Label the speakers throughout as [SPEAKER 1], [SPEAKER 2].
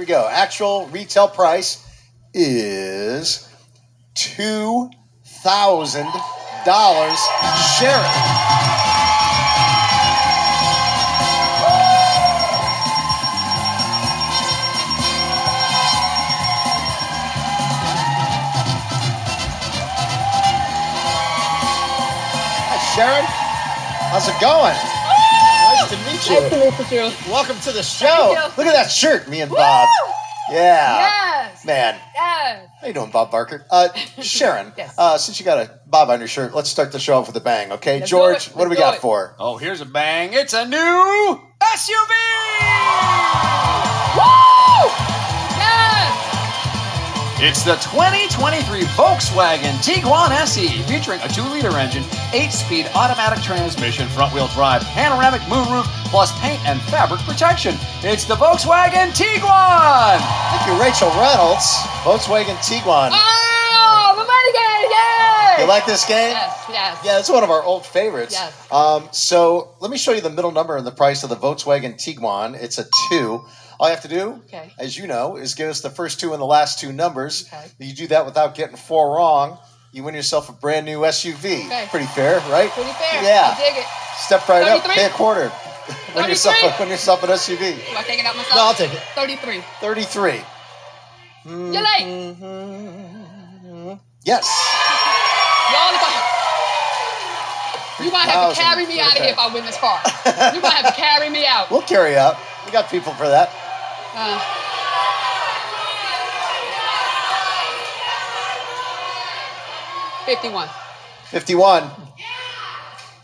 [SPEAKER 1] we go. Actual retail price is two thousand dollars. Sharon. Hi, Sharon. How's it going? Nice to meet you.
[SPEAKER 2] Nice to meet you.
[SPEAKER 1] Welcome to the show. Look at that shirt, me and Bob. Yeah.
[SPEAKER 2] Yes.
[SPEAKER 1] Man.
[SPEAKER 2] Yes.
[SPEAKER 1] How you doing, Bob Barker? Uh, Sharon,
[SPEAKER 2] Yes.
[SPEAKER 1] uh, since you got a Bob on your shirt, let's start the show off with a bang, okay?
[SPEAKER 2] Let's
[SPEAKER 1] George, what do we
[SPEAKER 2] Let's do
[SPEAKER 1] got
[SPEAKER 2] it.
[SPEAKER 1] for?
[SPEAKER 3] Oh, here's a bang. It's a new SUV! It's the 2023 Volkswagen Tiguan SE, featuring a 2-liter engine, 8-speed automatic transmission, front-wheel drive, panoramic moonroof, plus paint and fabric protection. It's the Volkswagen Tiguan!
[SPEAKER 1] Thank you, Rachel Reynolds, Volkswagen Tiguan.
[SPEAKER 2] The money game!
[SPEAKER 1] You like this game?
[SPEAKER 2] Yes. Yes.
[SPEAKER 1] Yeah, it's one of our old favorites.
[SPEAKER 2] Yes.
[SPEAKER 1] Um, so let me show you the middle number and the price of the Volkswagen Tiguan. It's a two. All you have to do,
[SPEAKER 2] Okay.
[SPEAKER 1] as you know, is give us the first two and the last two numbers.
[SPEAKER 2] Okay.
[SPEAKER 1] You do that without getting four wrong. You win yourself a brand new SUV.
[SPEAKER 2] Okay.
[SPEAKER 1] Pretty fair, right?
[SPEAKER 2] Pretty fair.
[SPEAKER 1] Yeah.
[SPEAKER 2] I dig it.
[SPEAKER 1] Step right up, pay a quarter. win yourself, a,
[SPEAKER 2] 33?
[SPEAKER 1] win yourself an SUV.
[SPEAKER 2] Do I take it out myself?
[SPEAKER 1] No, I'll take it.
[SPEAKER 2] 33.
[SPEAKER 1] 33.
[SPEAKER 2] You're late.
[SPEAKER 1] Mm-hmm. Yes.
[SPEAKER 2] Y'all, if I... You might have to carry me out of here if I win this car. you might have to carry me out.
[SPEAKER 1] We'll carry up. We got people for that.
[SPEAKER 2] Uh, Fifty-one.
[SPEAKER 1] 51.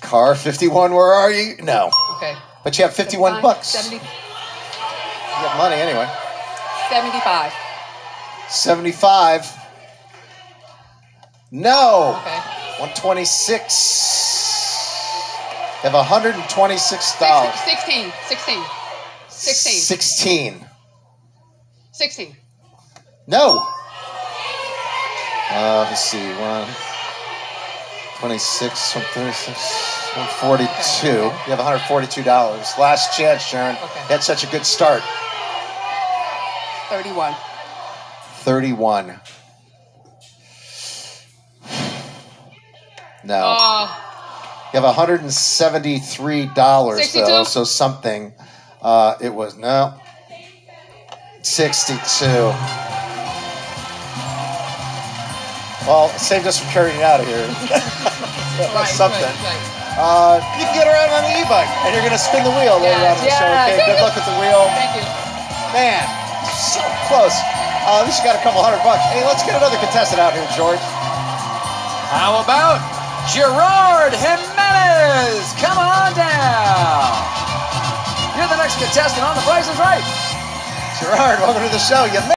[SPEAKER 1] Car 51, where are you? No.
[SPEAKER 2] Okay.
[SPEAKER 1] But you have 51 bucks.
[SPEAKER 2] 70,
[SPEAKER 1] You got money anyway.
[SPEAKER 2] 75.
[SPEAKER 1] 75. No.
[SPEAKER 2] Okay.
[SPEAKER 1] 126. You have $126.
[SPEAKER 2] 16. 16. 16.
[SPEAKER 1] 16.
[SPEAKER 2] 16.
[SPEAKER 1] No. Uh, let's see. One, 26, 136, 142. You have $142. Last chance, Sharon.
[SPEAKER 2] Okay.
[SPEAKER 1] You had such a good start.
[SPEAKER 2] 31.
[SPEAKER 1] 31. No.
[SPEAKER 2] Oh,
[SPEAKER 1] You have $173 though, so something. Uh, it was no. 62. Well, saved us from carrying you out of here. That
[SPEAKER 2] right,
[SPEAKER 1] something.
[SPEAKER 2] right, right.
[SPEAKER 1] Uh, you can get around on the e-bike, and you're gonna spin the wheel later on in the show. Okay, good luck with the wheel,
[SPEAKER 2] Thank you.
[SPEAKER 1] man. So close. Uh, at least you got a couple hundred bucks. Hey, let's get another contestant out here, George.
[SPEAKER 3] How about Gerard Jimenez? Come on down. You're the next contestant on The Price is Right.
[SPEAKER 1] Gerard, welcome to the show. You